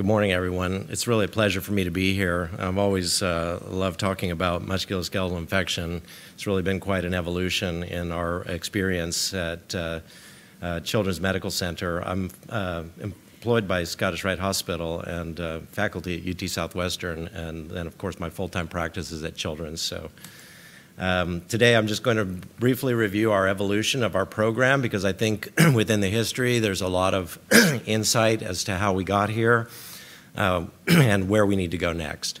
Good morning, everyone. It's really a pleasure for me to be here. I've always uh, loved talking about musculoskeletal infection. It's really been quite an evolution in our experience at uh, uh, Children's Medical Center. I'm uh, employed by Scottish Rite Hospital and uh, faculty at UT Southwestern, and then, of course, my full-time practice is at Children's. So um, today, I'm just going to briefly review our evolution of our program because I think within the history, there's a lot of insight as to how we got here uh, and where we need to go next.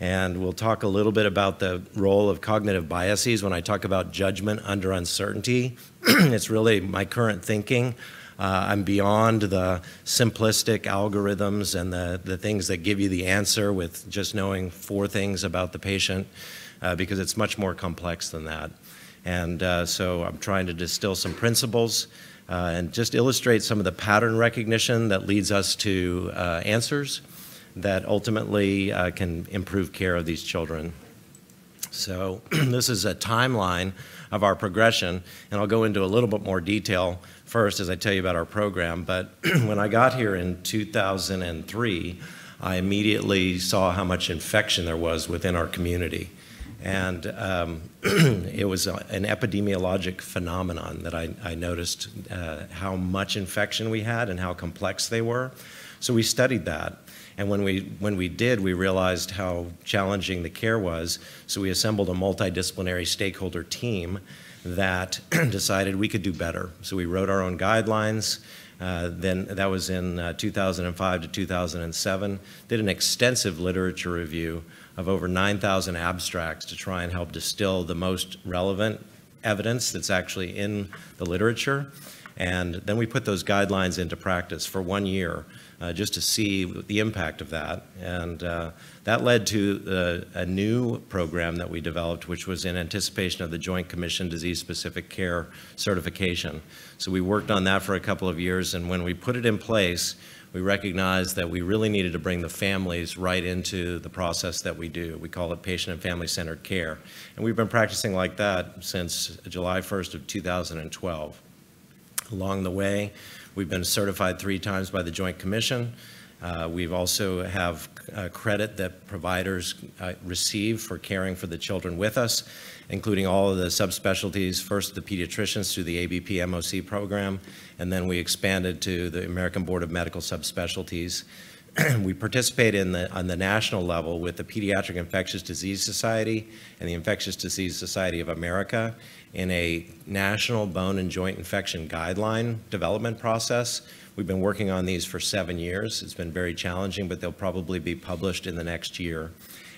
And we'll talk a little bit about the role of cognitive biases when I talk about judgment under uncertainty. it's really my current thinking. Uh, I'm beyond the simplistic algorithms and the, the things that give you the answer with just knowing four things about the patient uh, because it's much more complex than that. And uh, so I'm trying to distill some principles uh, and just illustrate some of the pattern recognition that leads us to uh, answers that ultimately uh, can improve care of these children. So this is a timeline of our progression, and I'll go into a little bit more detail first as I tell you about our program. But when I got here in 2003, I immediately saw how much infection there was within our community. And um, it was a, an epidemiologic phenomenon that I, I noticed uh, how much infection we had and how complex they were. So we studied that. And when we, when we did, we realized how challenging the care was. So we assembled a multidisciplinary stakeholder team that decided we could do better. So we wrote our own guidelines. Uh, then that was in uh, 2005 to 2007. Did an extensive literature review of over 9,000 abstracts to try and help distill the most relevant evidence that's actually in the literature. And then we put those guidelines into practice for one year uh, just to see the impact of that. And uh, that led to uh, a new program that we developed, which was in anticipation of the Joint Commission Disease-Specific Care certification. So we worked on that for a couple of years, and when we put it in place, we recognized that we really needed to bring the families right into the process that we do. We call it patient and family-centered care. And we've been practicing like that since July 1st of 2012. Along the way, we've been certified three times by the Joint Commission. Uh, we've also have uh, credit that providers uh, receive for caring for the children with us, including all of the subspecialties, first the pediatricians through the ABP MOC program, and then we expanded to the American Board of Medical Subspecialties. we participate in the, on the national level with the Pediatric Infectious Disease Society and the Infectious Disease Society of America in a national bone and joint infection guideline development process We've been working on these for seven years. It's been very challenging, but they'll probably be published in the next year.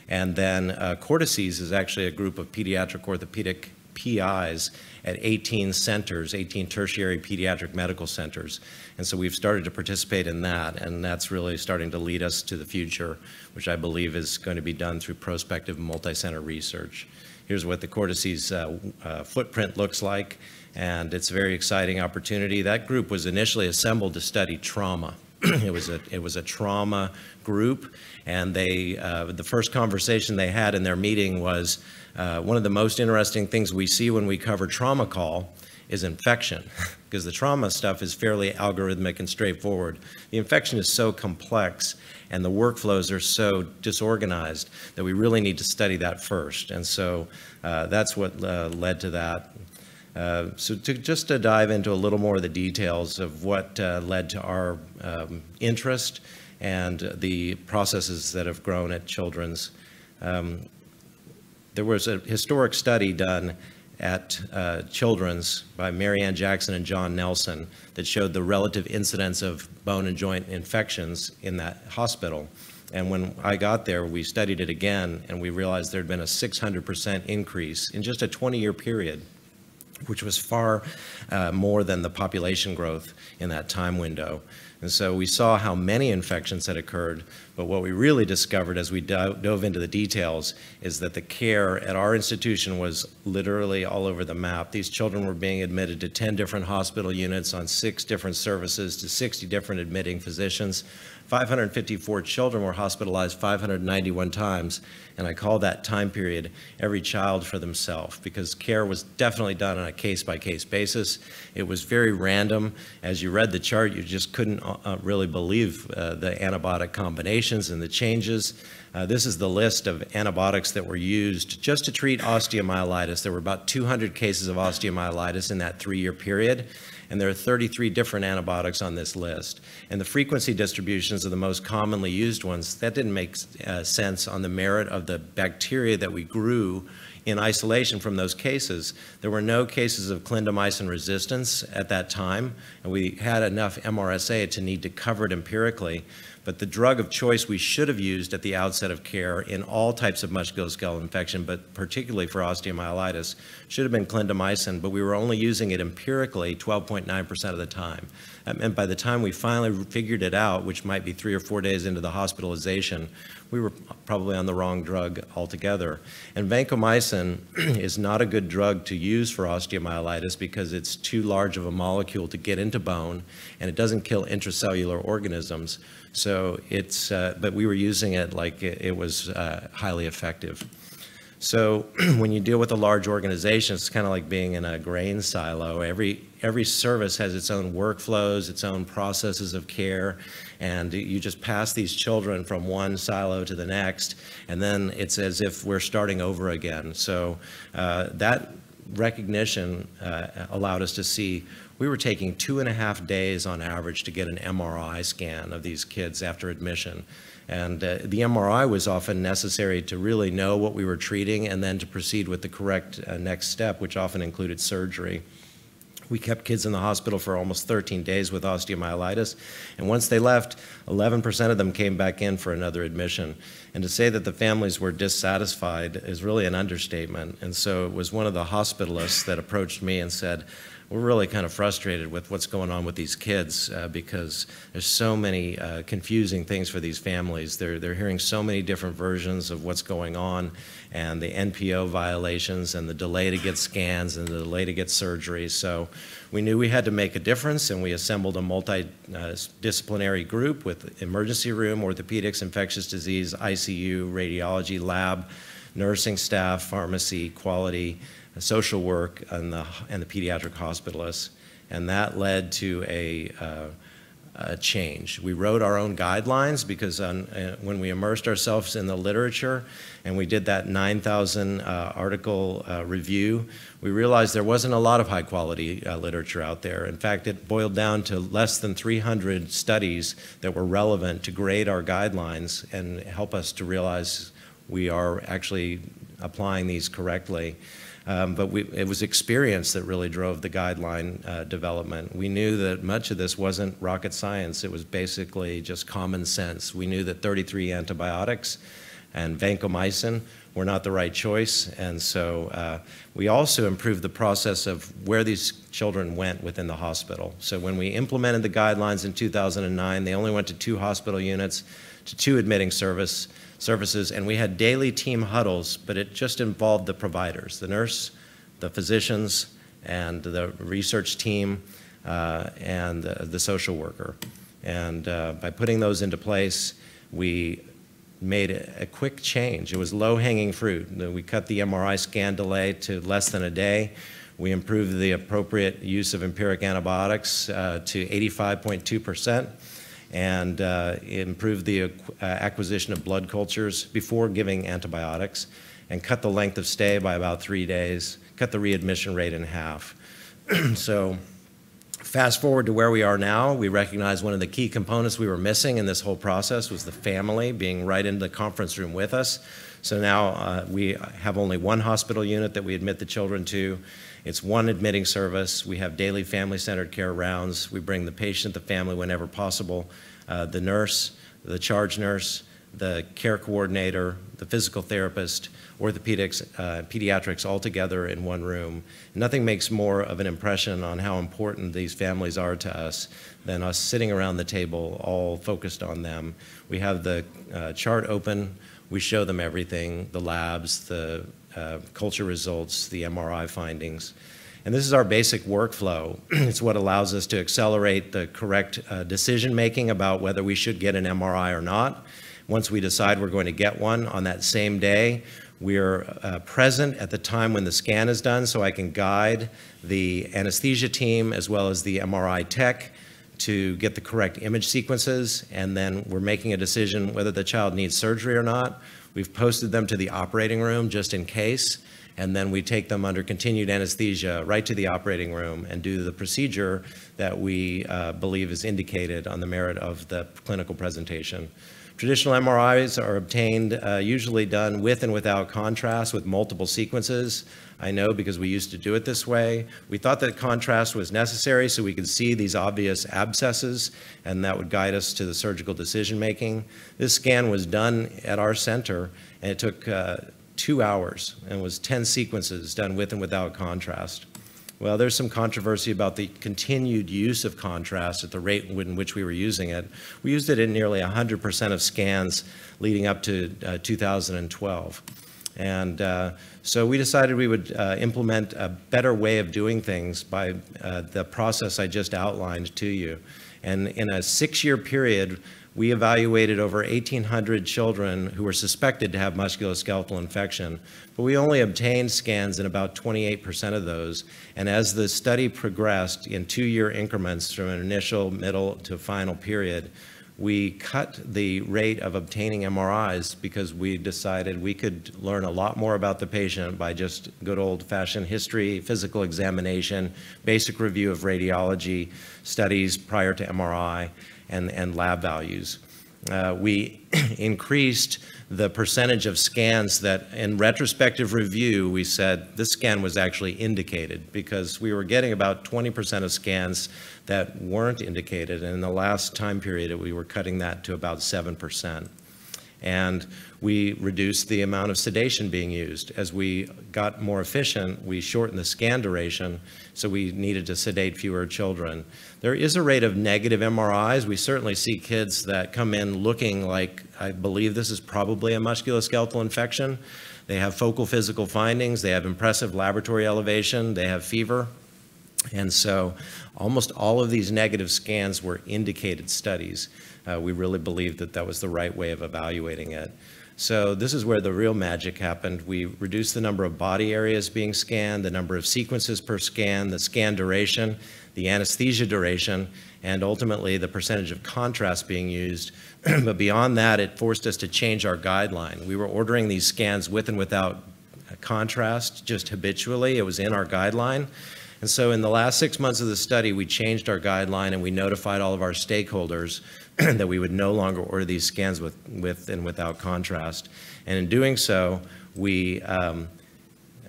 And then uh, Cortices is actually a group of pediatric orthopedic PIs at 18 centers, 18 tertiary pediatric medical centers. And so we've started to participate in that, and that's really starting to lead us to the future, which I believe is going to be done through prospective multi-center research. Here's what the Cortices uh, uh, footprint looks like and it's a very exciting opportunity. That group was initially assembled to study trauma. it was a it was a trauma group, and they uh, the first conversation they had in their meeting was uh, one of the most interesting things we see when we cover trauma call is infection, because the trauma stuff is fairly algorithmic and straightforward. The infection is so complex and the workflows are so disorganized that we really need to study that first. And so uh, that's what uh, led to that. Uh, so to, just to dive into a little more of the details of what uh, led to our um, interest and the processes that have grown at Children's. Um, there was a historic study done at uh, Children's by Mary Anne Jackson and John Nelson that showed the relative incidence of bone and joint infections in that hospital. And when I got there, we studied it again, and we realized there had been a 600% increase in just a 20-year period which was far uh, more than the population growth in that time window. And so we saw how many infections had occurred, but what we really discovered as we dove into the details is that the care at our institution was literally all over the map. These children were being admitted to 10 different hospital units on six different services to 60 different admitting physicians. 554 children were hospitalized 591 times, and I call that time period every child for themselves because care was definitely done on a case-by-case basis. It was very random. As you read the chart, you just couldn't uh, really believe uh, the antibiotic combinations and the changes. Uh, this is the list of antibiotics that were used just to treat osteomyelitis. There were about 200 cases of osteomyelitis in that three-year period and there are 33 different antibiotics on this list. And the frequency distributions of the most commonly used ones, that didn't make uh, sense on the merit of the bacteria that we grew in isolation from those cases. There were no cases of clindamycin resistance at that time, and we had enough MRSA to need to cover it empirically. But the drug of choice we should have used at the outset of care in all types of musculoskeletal infection, but particularly for osteomyelitis, should have been clindamycin, but we were only using it empirically 12.9% of the time. And by the time we finally figured it out, which might be three or four days into the hospitalization, we were probably on the wrong drug altogether. And vancomycin is not a good drug to use for osteomyelitis because it's too large of a molecule to get into bone, and it doesn't kill intracellular organisms. So it's, uh, but we were using it like it, it was uh, highly effective. So when you deal with a large organization, it's kind of like being in a grain silo. Every, every service has its own workflows, its own processes of care, and you just pass these children from one silo to the next, and then it's as if we're starting over again. So uh, that recognition uh, allowed us to see we were taking two and a half days on average to get an MRI scan of these kids after admission. And uh, the MRI was often necessary to really know what we were treating and then to proceed with the correct uh, next step, which often included surgery. We kept kids in the hospital for almost 13 days with osteomyelitis, and once they left, 11% of them came back in for another admission. And to say that the families were dissatisfied is really an understatement. And so it was one of the hospitalists that approached me and said, we're really kind of frustrated with what's going on with these kids uh, because there's so many uh, confusing things for these families. They're, they're hearing so many different versions of what's going on and the NPO violations and the delay to get scans and the delay to get surgery. So we knew we had to make a difference and we assembled a multidisciplinary group with emergency room, orthopedics, infectious disease, ICU, radiology, lab, nursing staff, pharmacy, quality, social work and the, and the pediatric hospitalists, and that led to a, uh, a change. We wrote our own guidelines because on, uh, when we immersed ourselves in the literature and we did that 9,000 uh, article uh, review, we realized there wasn't a lot of high quality uh, literature out there. In fact, it boiled down to less than 300 studies that were relevant to grade our guidelines and help us to realize we are actually applying these correctly. Um, but we, it was experience that really drove the guideline uh, development. We knew that much of this wasn't rocket science. It was basically just common sense. We knew that 33 antibiotics and vancomycin were not the right choice. And so uh, we also improved the process of where these children went within the hospital. So when we implemented the guidelines in 2009, they only went to two hospital units, to two admitting service services, and we had daily team huddles, but it just involved the providers, the nurse, the physicians, and the research team, uh, and the, the, social worker. And uh, by putting those into place, we made a, quick change. It was low-hanging fruit. We cut the MRI scan delay to less than a day. We improved the appropriate use of empiric antibiotics uh, to 85.2 percent and uh, improve the uh, acquisition of blood cultures before giving antibiotics, and cut the length of stay by about three days, cut the readmission rate in half. so fast forward to where we are now, we recognize one of the key components we were missing in this whole process was the family being right in the conference room with us. So now uh, we have only one hospital unit that we admit the children to. It's one admitting service. We have daily family-centered care rounds. We bring the patient, the family whenever possible, uh, the nurse, the charge nurse, the care coordinator, the physical therapist, orthopedics, uh, pediatrics all together in one room. Nothing makes more of an impression on how important these families are to us than us sitting around the table all focused on them. We have the uh, chart open. We show them everything, the labs, the uh, culture results, the MRI findings. And this is our basic workflow. it's what allows us to accelerate the correct uh, decision making about whether we should get an MRI or not. Once we decide we're going to get one on that same day, We are uh, present at the time when the scan is done so I can guide the anesthesia team as well as the MRI tech to get the correct image sequences, and then we're making a decision whether the child needs surgery or not. We've posted them to the operating room just in case, and then we take them under continued anesthesia right to the operating room and do the procedure that we uh, believe is indicated on the merit of the clinical presentation. Traditional MRIs are obtained, uh, usually done with and without contrast with multiple sequences. I know because we used to do it this way. We thought that contrast was necessary so we could see these obvious abscesses and that would guide us to the surgical decision making. This scan was done at our center and it took uh, two hours and was 10 sequences done with and without contrast. Well, there's some controversy about the continued use of contrast at the rate in which we were using it. We used it in nearly 100% of scans leading up to uh, 2012. And uh, so we decided we would uh, implement a better way of doing things by uh, the process I just outlined to you. And in a six-year period, we evaluated over 1,800 children who were suspected to have musculoskeletal infection, but we only obtained scans in about 28% of those. And as the study progressed in two-year increments from an initial, middle to final period, we cut the rate of obtaining MRIs because we decided we could learn a lot more about the patient by just good old-fashioned history, physical examination, basic review of radiology studies prior to MRI, and, and lab values. Uh, we increased the percentage of scans that in retrospective review, we said this scan was actually indicated because we were getting about 20% of scans that weren't indicated. And in the last time period, we were cutting that to about 7%. And we reduced the amount of sedation being used. As we got more efficient, we shortened the scan duration, so we needed to sedate fewer children. There is a rate of negative MRIs. We certainly see kids that come in looking like, I believe this is probably a musculoskeletal infection. They have focal physical findings, they have impressive laboratory elevation, they have fever. And so almost all of these negative scans were indicated studies. Uh, we really believed that that was the right way of evaluating it. So this is where the real magic happened. We reduced the number of body areas being scanned, the number of sequences per scan, the scan duration, the anesthesia duration, and ultimately the percentage of contrast being used. but beyond that, it forced us to change our guideline. We were ordering these scans with and without contrast just habitually. It was in our guideline. And so in the last six months of the study, we changed our guideline and we notified all of our stakeholders that we would no longer order these scans with, with and without contrast. And in doing so, we um,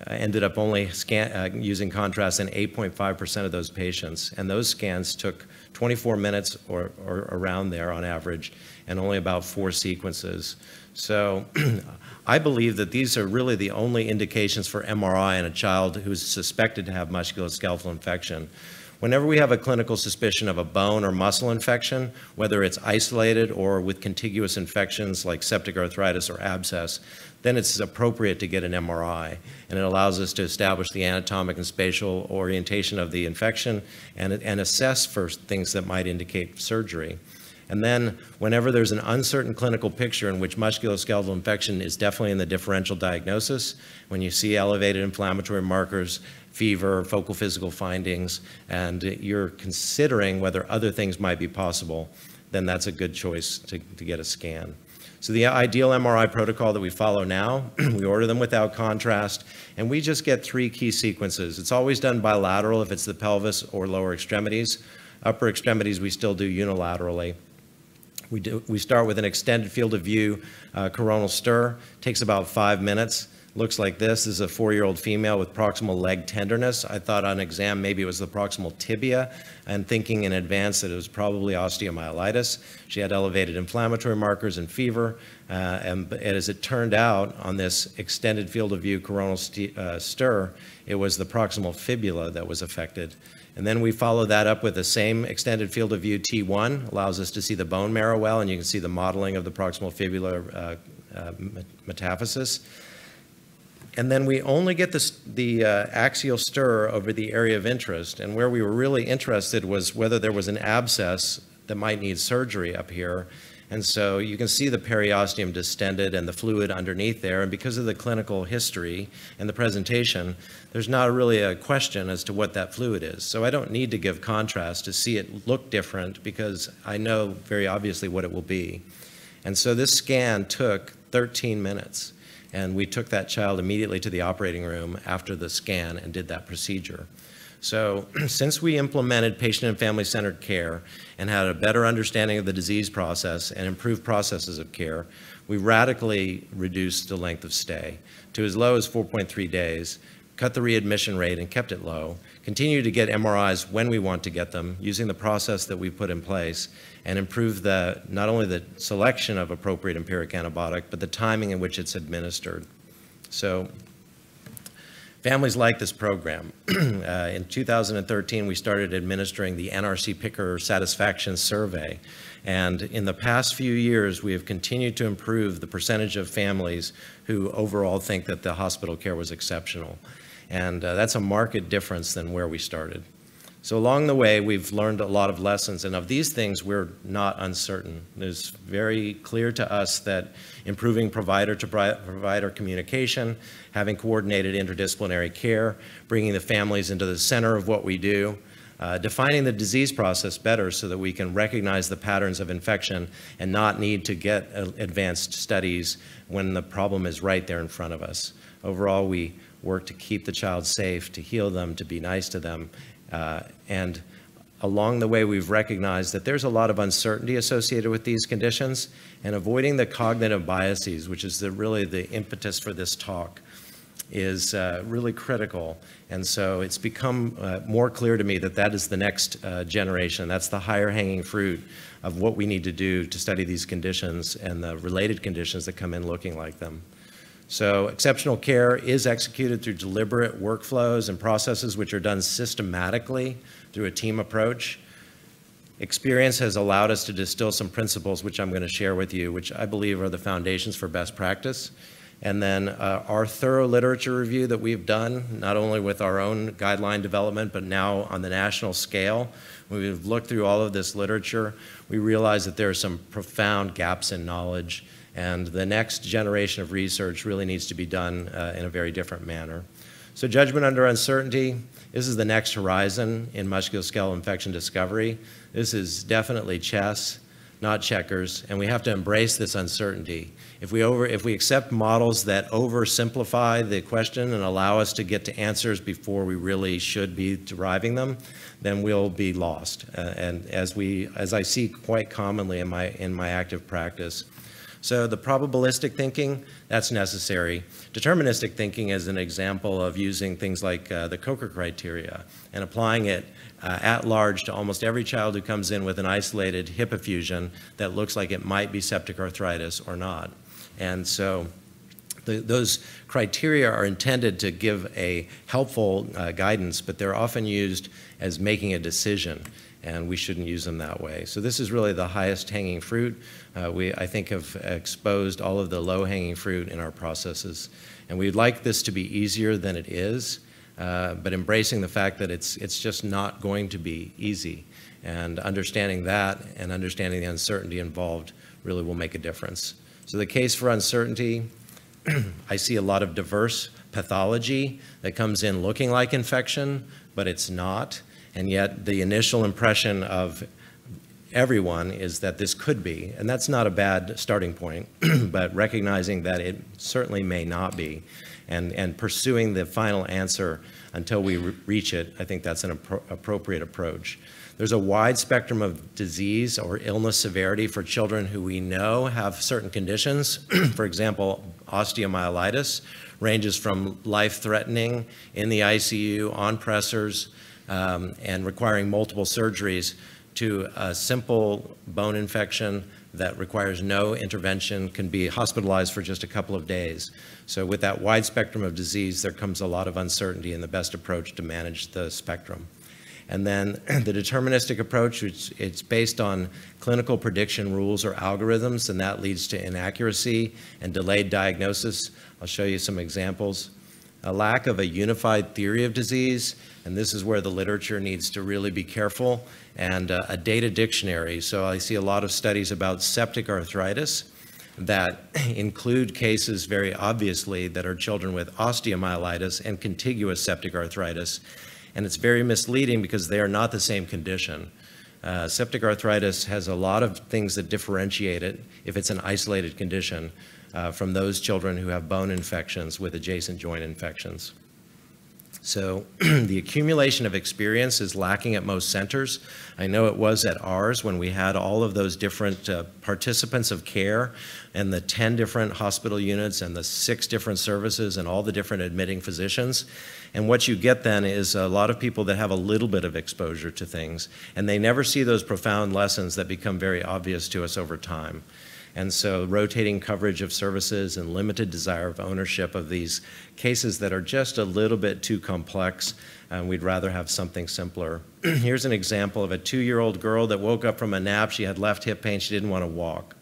ended up only scan, uh, using contrast in 8.5% of those patients. And those scans took 24 minutes or, or around there on average, and only about four sequences. So I believe that these are really the only indications for MRI in a child who's suspected to have musculoskeletal infection. Whenever we have a clinical suspicion of a bone or muscle infection, whether it's isolated or with contiguous infections like septic arthritis or abscess, then it's appropriate to get an MRI. And it allows us to establish the anatomic and spatial orientation of the infection and, and assess for things that might indicate surgery. And then whenever there's an uncertain clinical picture in which musculoskeletal infection is definitely in the differential diagnosis, when you see elevated inflammatory markers, fever, focal physical findings, and you're considering whether other things might be possible, then that's a good choice to, to get a scan. So the ideal MRI protocol that we follow now, we order them without contrast, and we just get three key sequences. It's always done bilateral if it's the pelvis or lower extremities. Upper extremities we still do unilaterally. We, do, we start with an extended field of view uh, coronal stir. Takes about five minutes. Looks like this. This is a four-year-old female with proximal leg tenderness. I thought on exam maybe it was the proximal tibia, and thinking in advance that it was probably osteomyelitis. She had elevated inflammatory markers and fever, uh, and, and, as it turned out on this extended field of view coronal uh, stir, it was the proximal fibula that was affected. And then we follow that up with the same extended field of view T1, allows us to see the bone marrow well, and you can see the modeling of the proximal fibular uh, uh, metaphysis. And then we only get the uh, axial stir over the area of interest. And where we were really interested was whether there was an abscess that might need surgery up here. And so you can see the periosteum distended and the fluid underneath there. And because of the clinical history and the presentation, there's not really a question as to what that fluid is. So I don't need to give contrast to see it look different because I know very obviously what it will be. And so this scan took 13 minutes. And we took that child immediately to the operating room after the scan and did that procedure. So since we implemented patient and family-centered care and had a better understanding of the disease process and improved processes of care, we radically reduced the length of stay to as low as 4.3 days, cut the readmission rate and kept it low, continue to get MRIs when we want to get them using the process that we put in place, and improve the, not only the selection of appropriate empiric antibiotic, but the timing in which it's administered. So Families like this program. uh, in 2013, we started administering the NRC Picker Satisfaction Survey. And in the past few years, we have continued to improve the percentage of families who overall think that the hospital care was exceptional. And uh, that's a marked difference than where we started. So along the way, we've learned a lot of lessons, and of these things, we're not uncertain. It's very clear to us that improving provider-to-provider communication, having coordinated interdisciplinary care, bringing the families into the center of what we do, uh, defining the disease process better so that we can recognize the patterns of infection and not need to get uh, advanced studies when the problem is right there in front of us. Overall, we work to keep the child safe, to heal them, to be nice to them, uh, and along the way, we've recognized that there's a lot of uncertainty associated with these conditions, and avoiding the cognitive biases, which is the, really the impetus for this talk, is uh, really critical. And so it's become uh, more clear to me that that is the next uh, generation. That's the higher hanging fruit of what we need to do to study these conditions and the related conditions that come in looking like them. So exceptional care is executed through deliberate workflows and processes which are done systematically through a team approach. Experience has allowed us to distill some principles which I'm going to share with you, which I believe are the foundations for best practice. And then uh, our thorough literature review that we've done, not only with our own guideline development, but now on the national scale. We've looked through all of this literature. We realize that there are some profound gaps in knowledge and the next generation of research really needs to be done uh, in a very different manner. So judgment under uncertainty, this is the next horizon in musculoskeletal infection discovery. This is definitely chess, not checkers, and we have to embrace this uncertainty. If we, over, if we accept models that oversimplify the question and allow us to get to answers before we really should be deriving them, then we'll be lost. Uh, and as, we, as I see quite commonly in my, in my active practice, so the probabilistic thinking, that's necessary. Deterministic thinking is an example of using things like uh, the Kocher criteria and applying it uh, at large to almost every child who comes in with an isolated hip effusion that looks like it might be septic arthritis or not. And so the, those criteria are intended to give a helpful uh, guidance, but they're often used as making a decision and we shouldn't use them that way. So this is really the highest hanging fruit. Uh, we, I think, have exposed all of the low hanging fruit in our processes. And we'd like this to be easier than it is, uh, but embracing the fact that it's, it's just not going to be easy. And understanding that and understanding the uncertainty involved really will make a difference. So the case for uncertainty, I see a lot of diverse pathology that comes in looking like infection, but it's not. And yet the initial impression of everyone is that this could be, and that's not a bad starting point, but recognizing that it certainly may not be, and, and pursuing the final answer until we re reach it, I think that's an appro appropriate approach. There's a wide spectrum of disease or illness severity for children who we know have certain conditions. for example, osteomyelitis ranges from life-threatening in the ICU, on pressors, um, and requiring multiple surgeries to a simple bone infection that requires no intervention, can be hospitalized for just a couple of days. So with that wide spectrum of disease, there comes a lot of uncertainty in the best approach to manage the spectrum. And then the deterministic approach, which it's based on clinical prediction rules or algorithms, and that leads to inaccuracy and delayed diagnosis. I'll show you some examples. a lack of a unified theory of disease, and this is where the literature needs to really be careful, and uh, a data dictionary. So I see a lot of studies about septic arthritis that include cases very obviously that are children with osteomyelitis and contiguous septic arthritis. And it's very misleading because they are not the same condition. Uh, septic arthritis has a lot of things that differentiate it if it's an isolated condition uh, from those children who have bone infections with adjacent joint infections. So the accumulation of experience is lacking at most centers. I know it was at ours when we had all of those different uh, participants of care and the 10 different hospital units and the six different services and all the different admitting physicians. And what you get then is a lot of people that have a little bit of exposure to things, and they never see those profound lessons that become very obvious to us over time. And so rotating coverage of services and limited desire of ownership of these cases that are just a little bit too complex, and we'd rather have something simpler. Here's an example of a two-year-old girl that woke up from a nap. She had left hip pain. She didn't want to walk.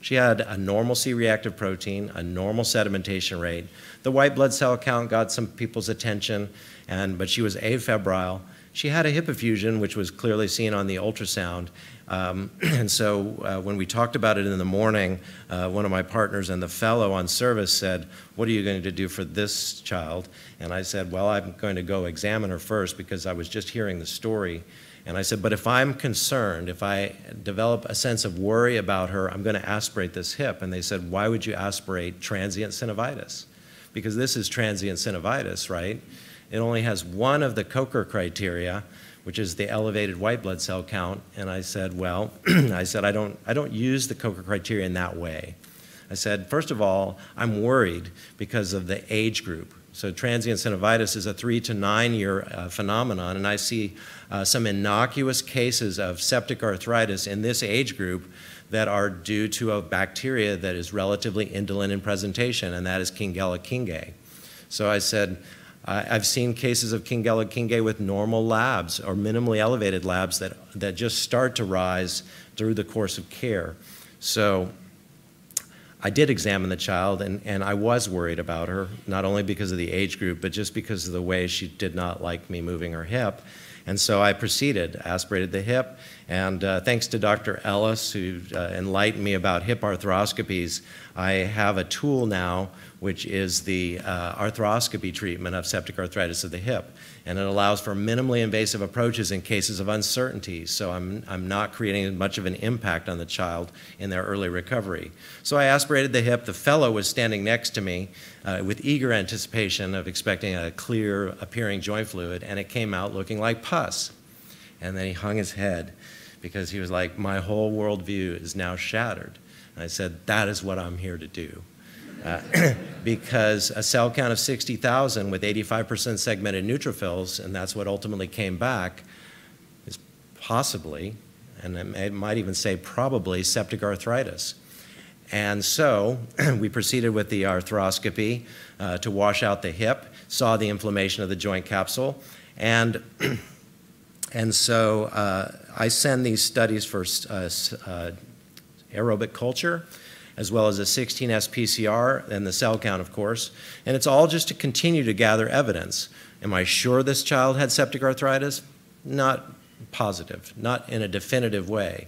She had a normal C-reactive protein, a normal sedimentation rate. The white blood cell count got some people's attention, and, but she was afebrile. She had a hip effusion, which was clearly seen on the ultrasound, um, and so uh, when we talked about it in the morning, uh, one of my partners and the fellow on service said, what are you going to do for this child? And I said, well, I'm going to go examine her first because I was just hearing the story. And I said, but if I'm concerned, if I develop a sense of worry about her, I'm going to aspirate this hip. And they said, why would you aspirate transient synovitis? Because this is transient synovitis, right? It only has one of the Kocher criteria, which is the elevated white blood cell count. And I said, well, I said, I don't, I don't use the Kocher criteria in that way. I said, first of all, I'm worried because of the age group. So transient synovitis is a three to nine year uh, phenomenon, and I see uh, some innocuous cases of septic arthritis in this age group that are due to a bacteria that is relatively indolent in presentation, and that is Kingella kingae. So I said, I've seen cases of Kingella kingae with normal labs or minimally elevated labs that, that just start to rise through the course of care. So I did examine the child, and, and I was worried about her, not only because of the age group, but just because of the way she did not like me moving her hip. And so I proceeded, aspirated the hip, and uh, thanks to Dr. Ellis, who uh, enlightened me about hip arthroscopies, I have a tool now which is the uh, arthroscopy treatment of septic arthritis of the hip. And it allows for minimally invasive approaches in cases of uncertainty. So I'm, I'm not creating much of an impact on the child in their early recovery. So I aspirated the hip. The fellow was standing next to me uh, with eager anticipation of expecting a clear appearing joint fluid, and it came out looking like pus. And then he hung his head because he was like, My whole worldview is now shattered. And I said, That is what I'm here to do. Uh, because a cell count of 60,000 with 85% segmented neutrophils, and that's what ultimately came back, is possibly, and I might even say probably, septic arthritis. And so we proceeded with the arthroscopy uh, to wash out the hip, saw the inflammation of the joint capsule, and, and so uh, I send these studies for uh, uh aerobic culture as well as a 16S PCR and the cell count, of course. And it's all just to continue to gather evidence. Am I sure this child had septic arthritis? Not positive, not in a definitive way.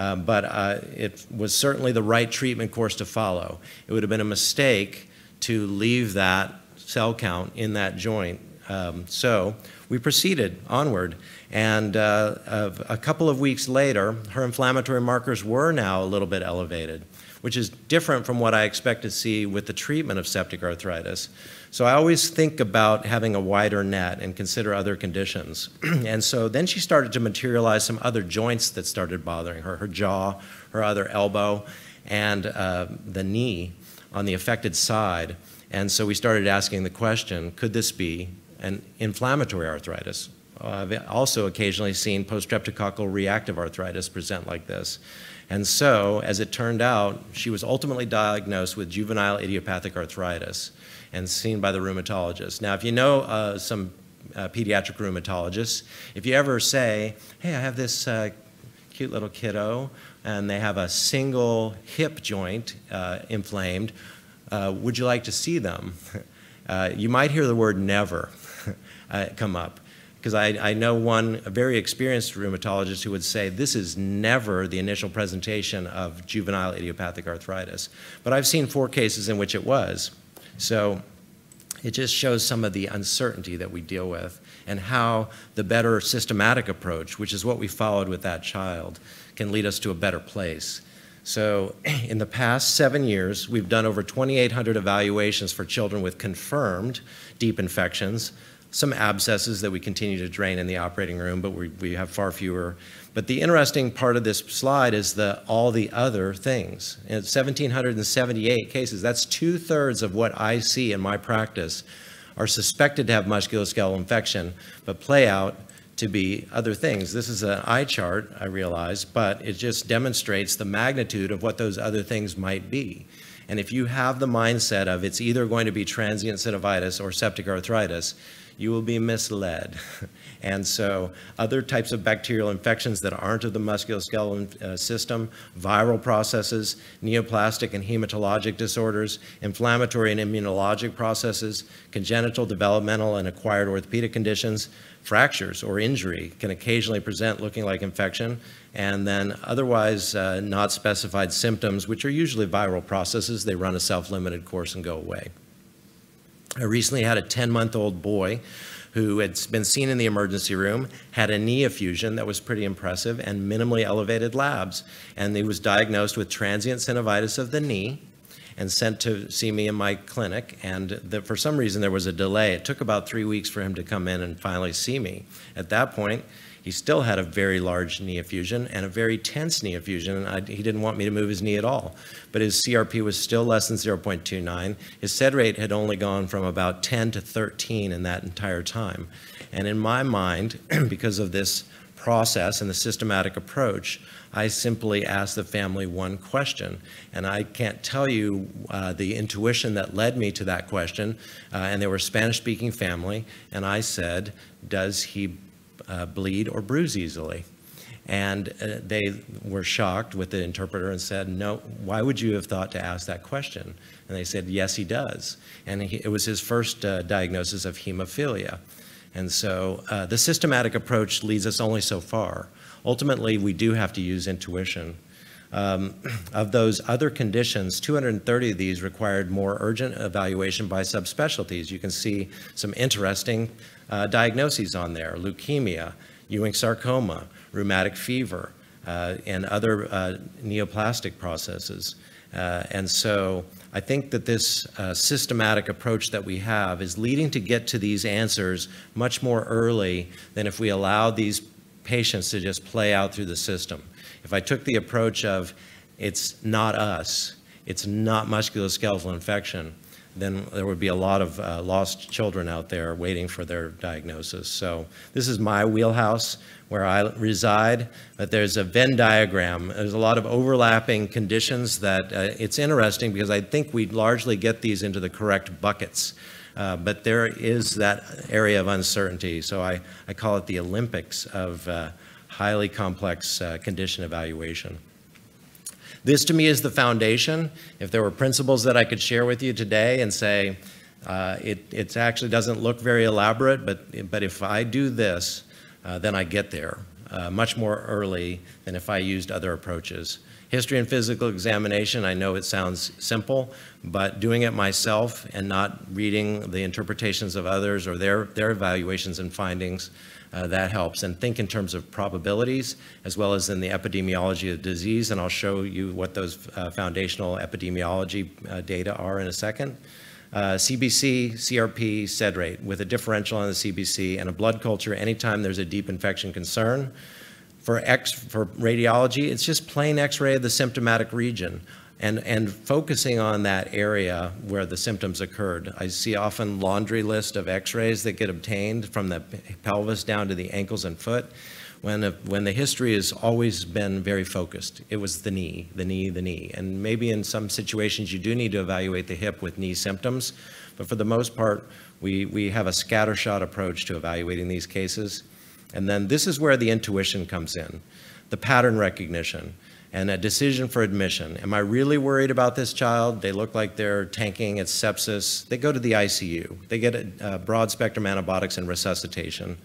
Um, but uh, it was certainly the right treatment course to follow. It would have been a mistake to leave that cell count in that joint. Um, so we proceeded onward. And uh, a couple of weeks later, her inflammatory markers were now a little bit elevated which is different from what I expect to see with the treatment of septic arthritis. So I always think about having a wider net and consider other conditions. and so then she started to materialize some other joints that started bothering her, her jaw, her other elbow, and uh, the knee on the affected side. And so we started asking the question, could this be an inflammatory arthritis? I've also occasionally seen post-streptococcal reactive arthritis present like this. And so, as it turned out, she was ultimately diagnosed with juvenile idiopathic arthritis and seen by the rheumatologist. Now, if you know uh, some uh, pediatric rheumatologists, if you ever say, hey, I have this uh, cute little kiddo, and they have a single hip joint uh, inflamed, uh, would you like to see them? you might hear the word never come up because I, I, know one very experienced rheumatologist who would say this is never the initial presentation of juvenile idiopathic arthritis. But I've seen four cases in which it was. So it just shows some of the uncertainty that we deal with and how the better systematic approach, which is what we followed with that child, can lead us to a better place. So in the past seven years, we've done over 2,800 evaluations for children with confirmed deep infections, some abscesses that we continue to drain in the operating room, but we, we have far fewer. But the interesting part of this slide is the all the other things. In 1,778 cases, that's two-thirds of what I see in my practice are suspected to have musculoskeletal infection, but play out to be other things. This is an eye chart, I realize, but it just demonstrates the magnitude of what those other things might be. And if you have the mindset of it's either going to be transient synovitis or septic arthritis, you will be misled. and so other types of bacterial infections that aren't of the musculoskeletal uh, system, viral processes, neoplastic and hematologic disorders, inflammatory and immunologic processes, congenital, developmental, and acquired orthopedic conditions, fractures or injury can occasionally present looking like infection, and then otherwise uh, not specified symptoms, which are usually viral processes. They run a self-limited course and go away. I recently had a 10-month-old boy who had been seen in the emergency room, had a knee effusion that was pretty impressive and minimally elevated labs. And he was diagnosed with transient synovitis of the knee and sent to see me in my clinic. And the, for some reason, there was a delay. It took about three weeks for him to come in and finally see me. At that point, he still had a very large knee effusion and a very tense knee effusion, and I, he didn't want me to move his knee at all. But his CRP was still less than 0.29. His SED rate had only gone from about 10 to 13 in that entire time. And in my mind, because of this process and the systematic approach, I simply asked the family one question. And I can't tell you uh, the intuition that led me to that question. Uh, and they were a Spanish speaking family. And I said, Does he uh, bleed or bruise easily. And uh, they were shocked with the interpreter and said, no, why would you have thought to ask that question? And they said, yes, he does. And he, it was his first uh, diagnosis of hemophilia. And so uh, the systematic approach leads us only so far. Ultimately, we do have to use intuition. Um, of those other conditions, 230 of these required more urgent evaluation by subspecialties. You can see some interesting uh, diagnoses on there, leukemia, Ewing sarcoma, rheumatic fever, uh, and other uh, neoplastic processes. Uh, and so I think that this uh, systematic approach that we have is leading to get to these answers much more early than if we allow these patients to just play out through the system. If I took the approach of it's not us, it's not musculoskeletal infection, then there would be a lot of uh, lost children out there waiting for their diagnosis. So this is my wheelhouse where I reside, but there's a Venn diagram. There's a lot of overlapping conditions that uh, it's interesting because I think we largely get these into the correct buckets. Uh, but there is that area of uncertainty. So I, I call it the Olympics of uh, highly complex uh, condition evaluation. This to me is the foundation. If there were principles that I could share with you today and say, uh, it, it actually doesn't look very elaborate, but, but if I do this, uh, then I get there uh, much more early than if I used other approaches. History and physical examination, I know it sounds simple, but doing it myself and not reading the interpretations of others or their, their evaluations and findings uh, that helps. And think in terms of probabilities as well as in the epidemiology of disease. And I'll show you what those uh, foundational epidemiology uh, data are in a second. Uh, CBC, CRP, SED rate with a differential on the CBC and a blood culture anytime there's a deep infection concern. For, X, for radiology, it's just plain X-ray of the symptomatic region and, and focusing on that area where the symptoms occurred. I see often laundry list of x-rays that get obtained from the pelvis down to the ankles and foot when, when the history has always been very focused. It was the knee, the knee, the knee. And maybe in some situations you do need to evaluate the hip with knee symptoms, but for the most part, we, we have a scattershot approach to evaluating these cases. And then this is where the intuition comes in, the pattern recognition. And a decision for admission. Am I really worried about this child? They look like they're tanking, it's sepsis. They go to the ICU. They get a, broad spectrum antibiotics and resuscitation.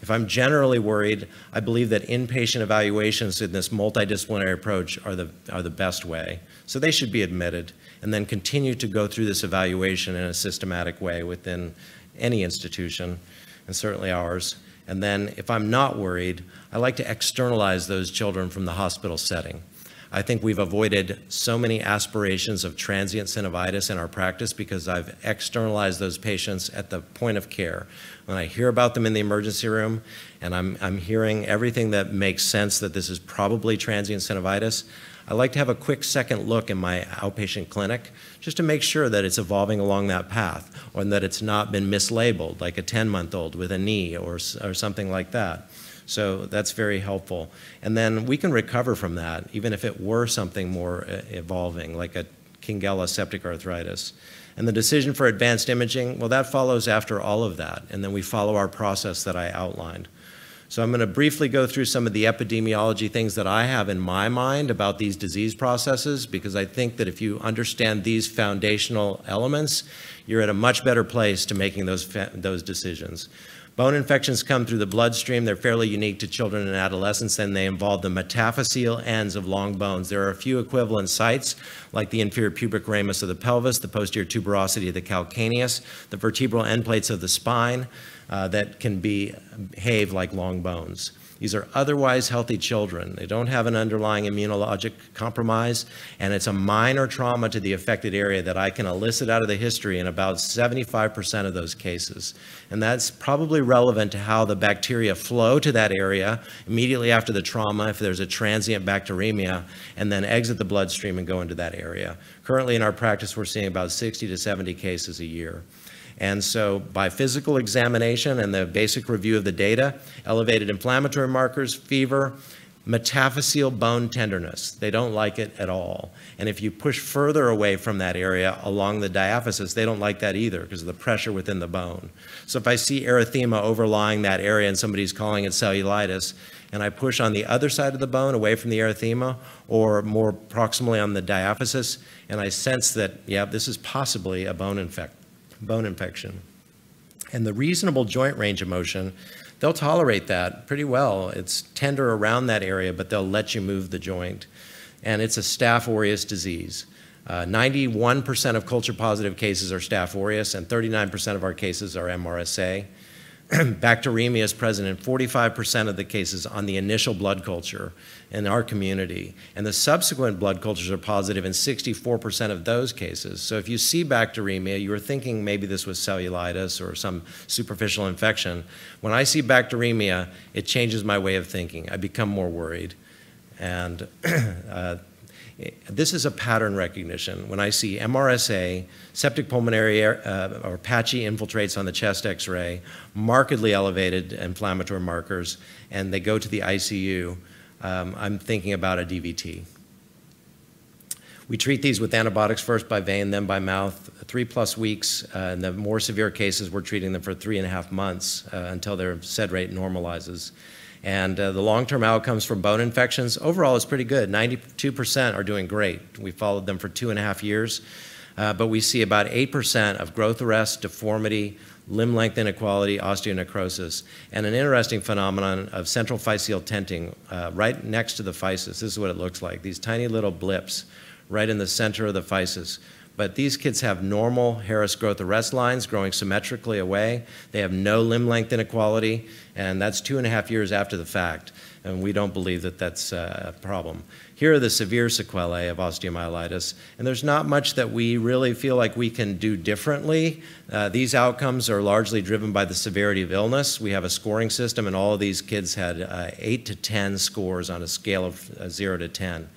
If I'm generally worried, I believe that inpatient evaluations in this multidisciplinary approach are the, are the best way. So they should be admitted and then continue to go through this evaluation in a systematic way within any institution, and certainly ours. And then if I'm not worried, I like to externalize those children from the hospital setting. I think we've avoided so many aspirations of transient synovitis in our practice because I've externalized those patients at the point of care. When I hear about them in the emergency room and I'm, I'm hearing everything that makes sense that this is probably transient synovitis, I like to have a quick second look in my outpatient clinic just to make sure that it's evolving along that path or that it's not been mislabeled like a 10-month-old with a knee or, or something like that. So that's very helpful. And then we can recover from that, even if it were something more uh, evolving, like a Kingella septic arthritis. And the decision for advanced imaging, well, that follows after all of that. And then we follow our process that I outlined. So I'm going to briefly go through some of the epidemiology things that I have in my mind about these disease processes because I think that if you understand these foundational elements, you're at a much better place to making those, those decisions. Bone infections come through the bloodstream. They're fairly unique to children and adolescents, and they involve the metaphyseal ends of long bones. There are a few equivalent sites, like the inferior pubic ramus of the pelvis, the posterior tuberosity of the calcaneus, the vertebral end plates of the spine, uh, that can be, behave like long bones. These are otherwise healthy children. They don't have an underlying immunologic compromise, and it's a minor trauma to the affected area that I can elicit out of the history in about 75% of those cases. And that's probably relevant to how the bacteria flow to that area immediately after the trauma, if there's a transient bacteremia, and then exit the bloodstream and go into that area. Currently in our practice, we're seeing about 60 to 70 cases a year. And so by physical examination and the basic review of the data, elevated inflammatory markers, fever, metaphyseal bone tenderness. They don't like it at all. And if you push further away from that area along the diaphysis, they don't like that either because of the pressure within the bone. So if I see erythema overlying that area and somebody's calling it cellulitis, and I push on the other side of the bone away from the erythema or more proximally on the diaphysis, and I sense that, yeah, this is possibly a bone infection bone infection. And the reasonable joint range of motion, they'll tolerate that pretty well. It's tender around that area, but they'll let you move the joint. And it's a Staph aureus disease. 91% uh, of culture positive cases are Staph aureus, and 39% of our cases are MRSA. bacteremia is present in 45% of the cases on the initial blood culture in our community. And the subsequent blood cultures are positive in 64% of those cases. So if you see bacteremia, you are thinking maybe this was cellulitis or some superficial infection. When I see bacteremia, it changes my way of thinking. I become more worried. And uh, this is a pattern recognition. When I see MRSA, septic pulmonary uh, or patchy infiltrates on the chest x-ray, markedly elevated inflammatory markers, and they go to the ICU, um, I'm thinking about a DVT. We treat these with antibiotics first by vein, then by mouth, three plus weeks. Uh, in the more severe cases, we're treating them for three and a half months uh, until their sed rate normalizes. And uh, the long-term outcomes from bone infections overall is pretty good. 92% are doing great. We followed them for two and a half years, uh, but we see about 8% of growth arrest, deformity, limb length inequality, osteonecrosis, and an interesting phenomenon of central physeal tenting uh, right next to the physis. This is what it looks like, these tiny little blips right in the center of the physis. But these kids have normal Harris growth arrest lines growing symmetrically away. They have no limb length inequality, and that's two and a half years after the fact. And we don't believe that that's a problem. Here are the severe sequelae of osteomyelitis, and there's not much that we really feel like we can do differently. Uh, these outcomes are largely driven by the severity of illness. We have a scoring system, and all of these kids had uh, 8 to 10 scores on a scale of uh, 0 to 10.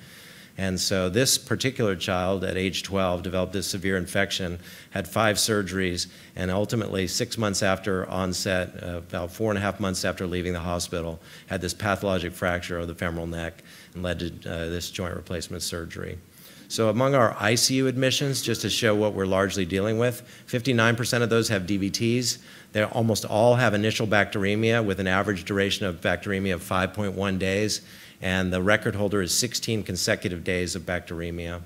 And so this particular child at age 12 developed this severe infection, had five surgeries, and ultimately, six months after onset, uh, about four and a half months after leaving the hospital, had this pathologic fracture of the femoral neck and led to uh, this joint replacement surgery. So among our ICU admissions, just to show what we're largely dealing with, 59% of those have DVTs. They almost all have initial bacteremia with an average duration of bacteremia of 5.1 days and the record holder is 16 consecutive days of bacteremia.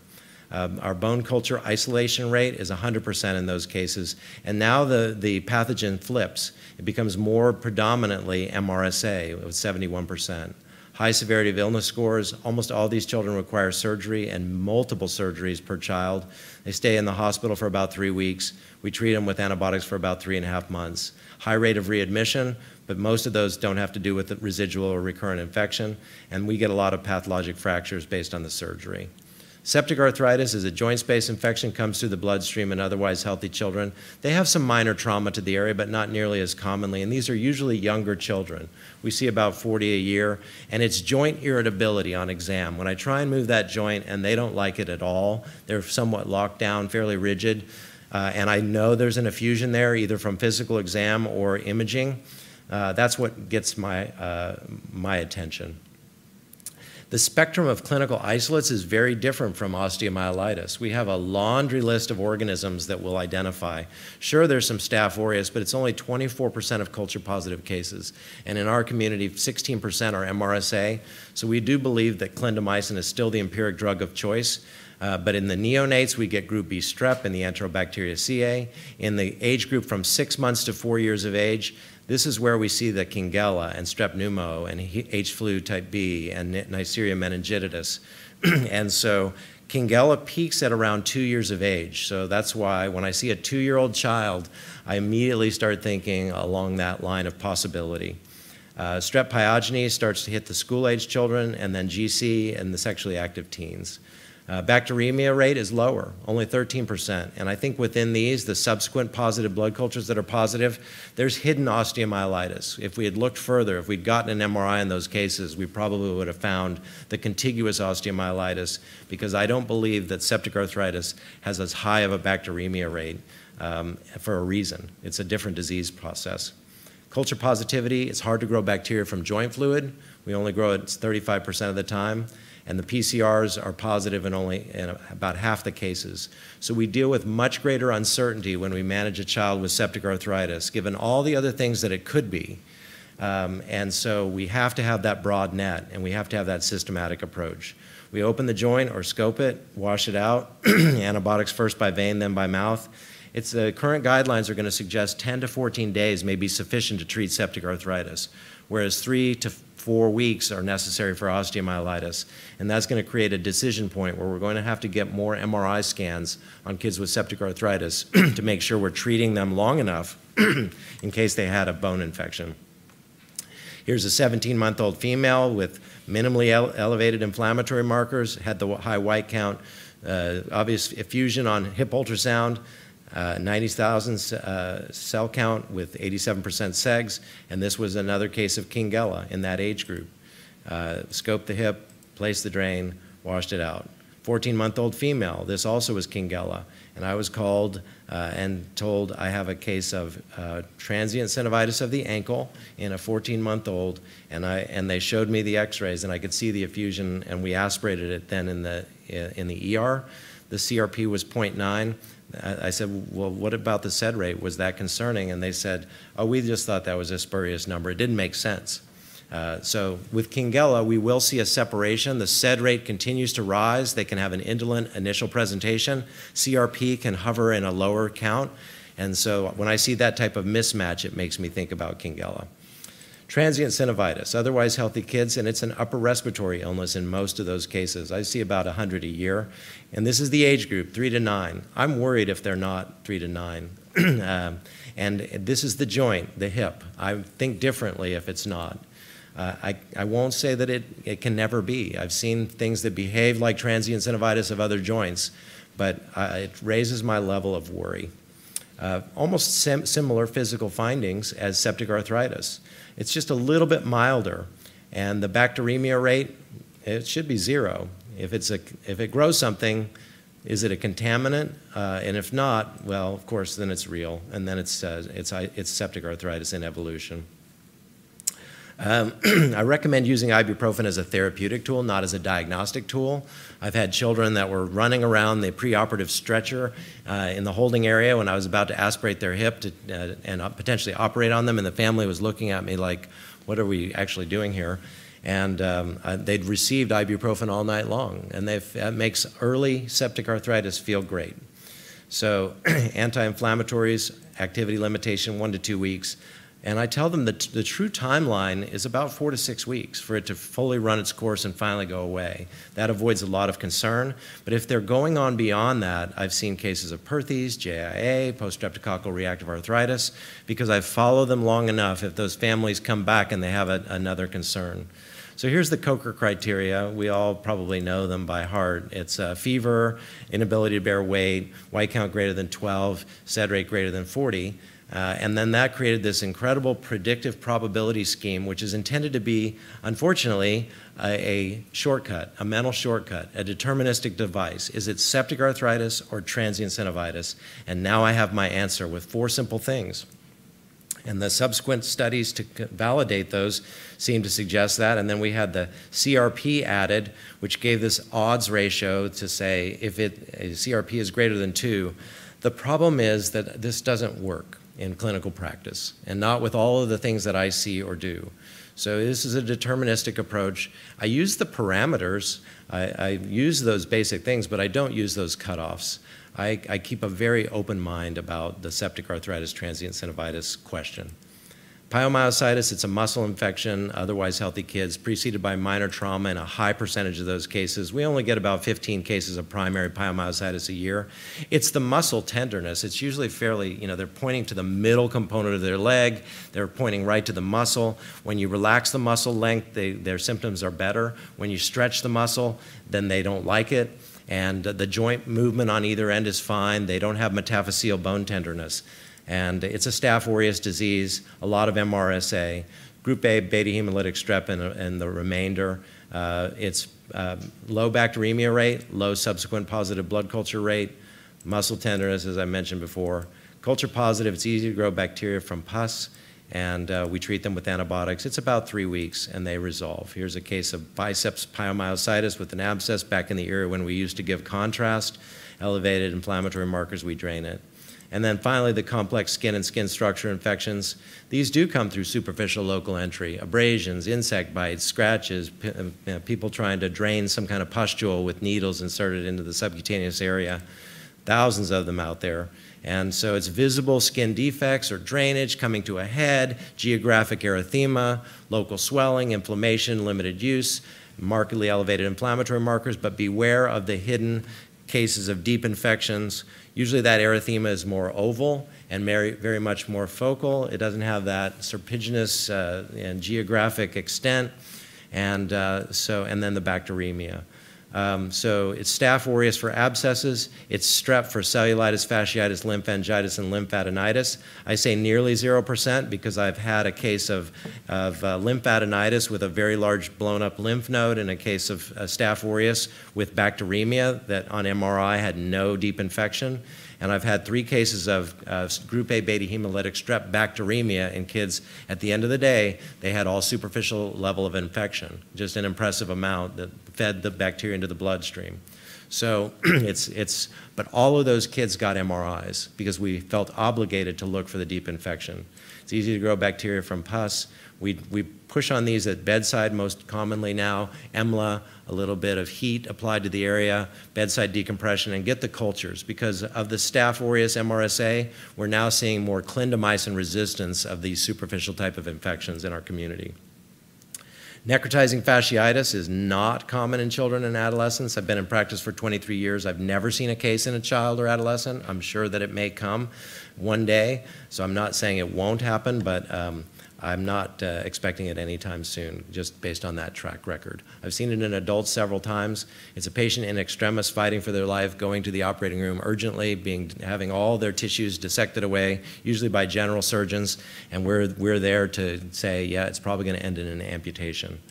Um, our bone culture isolation rate is 100% in those cases. And now the, the pathogen flips. It becomes more predominantly MRSA with 71%. High severity of illness scores. Almost all these children require surgery and multiple surgeries per child. They stay in the hospital for about three weeks. We treat them with antibiotics for about three and a half months. High rate of readmission, but most of those don't have to do with residual or recurrent infection. And we get a lot of pathologic fractures based on the surgery. Septic arthritis is a joint space infection, comes through the bloodstream in otherwise healthy children. They have some minor trauma to the area, but not nearly as commonly, and these are usually younger children. We see about 40 a year, and it's joint irritability on exam. When I try and move that joint and they don't like it at all, they're somewhat locked down, fairly rigid, uh, and I know there's an effusion there, either from physical exam or imaging. Uh, that's what gets my, uh, my attention. The spectrum of clinical isolates is very different from osteomyelitis. We have a laundry list of organisms that we'll identify. Sure, there's some Staph aureus, but it's only 24% of culture positive cases. And in our community, 16% are MRSA. So we do believe that clindamycin is still the empiric drug of choice. Uh, but in the neonates, we get group B strep and the Enterobacteriaceae. In the age group from six months to four years of age, this is where we see the Kingella and strep pneumo and H. flu type B and Neisseria meningitidis. and so Kingella peaks at around two years of age. So that's why when I see a two year old child, I immediately start thinking along that line of possibility. Uh, strep pyogenes starts to hit the school age children, and then GC and the sexually active teens. Uh, bacteremia rate is lower, only 13%. And I think within these, the subsequent positive blood cultures that are positive, there's hidden osteomyelitis. If we had looked further, if we'd gotten an MRI in those cases, we probably would have found the contiguous osteomyelitis because I don't believe that septic arthritis has as high of a bacteremia rate um, for a reason. It's a different disease process. Culture positivity, it's hard to grow bacteria from joint fluid. We only grow it 35% of the time and the PCRs are positive in only in about half the cases. So we deal with much greater uncertainty when we manage a child with septic arthritis, given all the other things that it could be. Um, and so we have to have that broad net, and we have to have that systematic approach. We open the joint or scope it, wash it out, antibiotics first by vein, then by mouth. It's the current guidelines are going to suggest 10 to 14 days may be sufficient to treat septic arthritis, whereas three to four weeks are necessary for osteomyelitis. And that's going to create a decision point where we're going to have to get more MRI scans on kids with septic arthritis to make sure we're treating them long enough in case they had a bone infection. Here's a 17 month old female with minimally ele elevated inflammatory markers, had the high white count, uh, obvious effusion on hip ultrasound, uh, 90,000 uh, cell count with 87% segs, and this was another case of Kingella in that age group. Uh, scoped the hip, placed the drain, washed it out. 14-month-old female, this also was Kingella, and I was called uh, and told I have a case of uh, transient synovitis of the ankle in a 14-month-old, and, I, and they showed me the x-rays, and I could see the effusion, and we aspirated it then in the, in the ER. The CRP was 0.9. I said, well, what about the SED rate? Was that concerning? And they said, oh, we just thought that was a spurious number. It didn't make sense. Uh, so with Kingella, we will see a separation. The SED rate continues to rise. They can have an indolent initial presentation. CRP can hover in a lower count. And so when I see that type of mismatch, it makes me think about Kingella. Transient synovitis, otherwise healthy kids, and it's an upper respiratory illness in most of those cases. I see about 100 a year. And this is the age group, three to nine. I'm worried if they're not three to nine. um, and this is the joint, the hip. I think differently if it's not. Uh, I, I won't say that it, it can never be. I've seen things that behave like transient synovitis of other joints, but uh, it raises my level of worry. Uh, almost sim similar physical findings as septic arthritis. It's just a little bit milder, and the bacteremia rate, it should be zero. If, it's a, if it grows something, is it a contaminant? Uh, and if not, well, of course, then it's real, and then it's, uh, it's, it's septic arthritis in evolution. Um, I recommend using ibuprofen as a therapeutic tool, not as a diagnostic tool. I've had children that were running around the preoperative stretcher uh, in the holding area when I was about to aspirate their hip to, uh, and potentially operate on them, and the family was looking at me like, what are we actually doing here? and um, uh, they'd received ibuprofen all night long, and that makes early septic arthritis feel great. So anti-inflammatories, activity limitation, one to two weeks. And I tell them that the true timeline is about four to six weeks for it to fully run its course and finally go away. That avoids a lot of concern. But if they're going on beyond that, I've seen cases of Perthes, JIA, post-streptococcal reactive arthritis, because I've followed them long enough if those families come back and they have a, another concern. So here's the Kocher criteria. We all probably know them by heart. It's uh, fever, inability to bear weight, white count greater than 12, SED rate greater than 40. Uh, and then that created this incredible predictive probability scheme, which is intended to be, unfortunately, a, a, shortcut, a mental shortcut, a deterministic device. Is it septic arthritis or transient synovitis? And now I have my answer with four simple things. And the subsequent studies to validate those seem to suggest that. And then we had the CRP added, which gave this odds ratio to say if it, CRP is greater than two. The problem is that this doesn't work in clinical practice and not with all of the things that I see or do. So this is a deterministic approach. I use the parameters, I, I use those basic things, but I don't use those cutoffs. I, I keep a very open mind about the septic arthritis transient synovitis question. Pyomyositis, it's a muscle infection, otherwise healthy kids, preceded by minor trauma in a high percentage of those cases. We only get about 15 cases of primary pyomyositis a year. It's the muscle tenderness. It's usually fairly, you know, they're pointing to the middle component of their leg. They're pointing right to the muscle. When you relax the muscle length, they, their symptoms are better. When you stretch the muscle, then they don't like it and the joint movement on either end is fine. They don't have metaphyseal bone tenderness. And it's a Staph aureus disease, a lot of MRSA, group A beta hemolytic strep and, and the remainder. Uh, it's uh, low bacteremia rate, low subsequent positive blood culture rate, muscle tenderness, as I mentioned before. Culture positive, it's easy to grow bacteria from pus and uh, we treat them with antibiotics. It's about three weeks, and they resolve. Here's a case of biceps pyomyositis with an abscess back in the era when we used to give contrast, elevated inflammatory markers, we drain it. And then finally, the complex skin and skin structure infections. These do come through superficial local entry, abrasions, insect bites, scratches, uh, people trying to drain some kind of pustule with needles inserted into the subcutaneous area. Thousands of them out there. And so it's visible skin defects or drainage coming to a head, geographic erythema, local swelling, inflammation, limited use, markedly elevated inflammatory markers, but beware of the hidden cases of deep infections. Usually that erythema is more oval and very, very much more focal. It doesn't have that serpiginous uh, and geographic extent. And uh, so, and then the bacteremia. Um, so it's Staph aureus for abscesses. It's strep for cellulitis, fasciitis, lymphangitis, and lymphadenitis. I say nearly 0% because I've had a case of, of uh, lymphadenitis with a very large blown up lymph node and a case of uh, Staph aureus with bacteremia that on MRI had no deep infection. And I've had three cases of uh, group A beta hemolytic strep bacteremia in kids. At the end of the day, they had all superficial level of infection, just an impressive amount that fed the bacteria into the bloodstream. So it's, it's, but all of those kids got MRIs because we felt obligated to look for the deep infection. It's easy to grow bacteria from pus. We, we push on these at bedside most commonly now, EMLA, a little bit of heat applied to the area, bedside decompression, and get the cultures. Because of the Staph aureus MRSA, we're now seeing more clindamycin resistance of these superficial type of infections in our community. Necrotizing fasciitis is not common in children and adolescents. I've been in practice for 23 years. I've never seen a case in a child or adolescent. I'm sure that it may come one day, so I'm not saying it won't happen, but um, I'm not uh, expecting it anytime soon, just based on that track record. I've seen it in adults several times. It's a patient in extremis fighting for their life, going to the operating room urgently, being, having all their tissues dissected away, usually by general surgeons, and we're, we're there to say, yeah, it's probably going to end in an amputation.